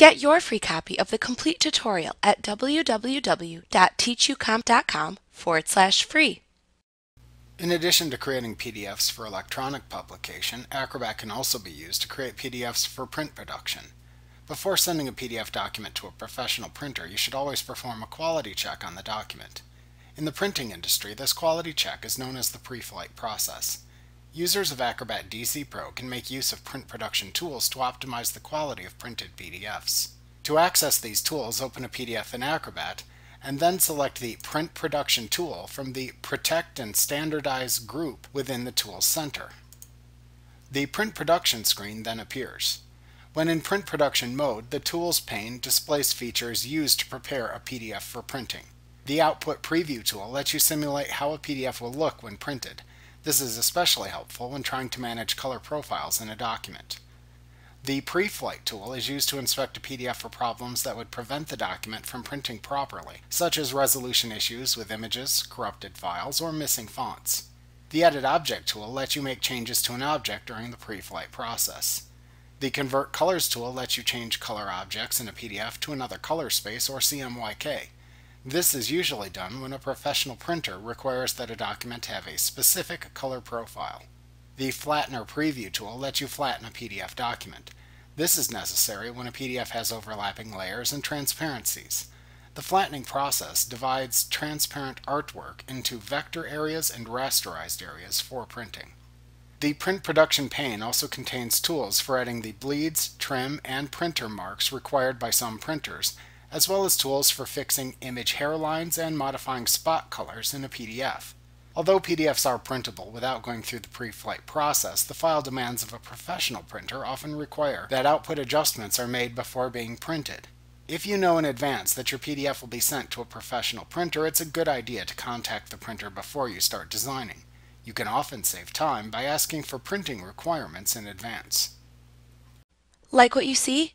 Get your free copy of the complete tutorial at www.teachucomp.com forward slash free. In addition to creating PDFs for electronic publication, Acrobat can also be used to create PDFs for print production. Before sending a PDF document to a professional printer, you should always perform a quality check on the document. In the printing industry, this quality check is known as the pre-flight process. Users of Acrobat DC Pro can make use of print production tools to optimize the quality of printed PDFs. To access these tools, open a PDF in Acrobat, and then select the Print Production tool from the Protect and Standardize group within the Tools Center. The Print Production screen then appears. When in print production mode, the Tools pane displays features used to prepare a PDF for printing. The Output Preview tool lets you simulate how a PDF will look when printed, this is especially helpful when trying to manage color profiles in a document. The pre-flight tool is used to inspect a PDF for problems that would prevent the document from printing properly, such as resolution issues with images, corrupted files, or missing fonts. The Edit Object tool lets you make changes to an object during the pre-flight process. The Convert Colors tool lets you change color objects in a PDF to another color space or CMYK. This is usually done when a professional printer requires that a document have a specific color profile. The Flattener Preview tool lets you flatten a PDF document. This is necessary when a PDF has overlapping layers and transparencies. The flattening process divides transparent artwork into vector areas and rasterized areas for printing. The Print Production pane also contains tools for adding the bleeds, trim, and printer marks required by some printers, as well as tools for fixing image hairlines and modifying spot colors in a PDF. Although PDFs are printable without going through the pre-flight process, the file demands of a professional printer often require that output adjustments are made before being printed. If you know in advance that your PDF will be sent to a professional printer, it's a good idea to contact the printer before you start designing. You can often save time by asking for printing requirements in advance. Like what you see?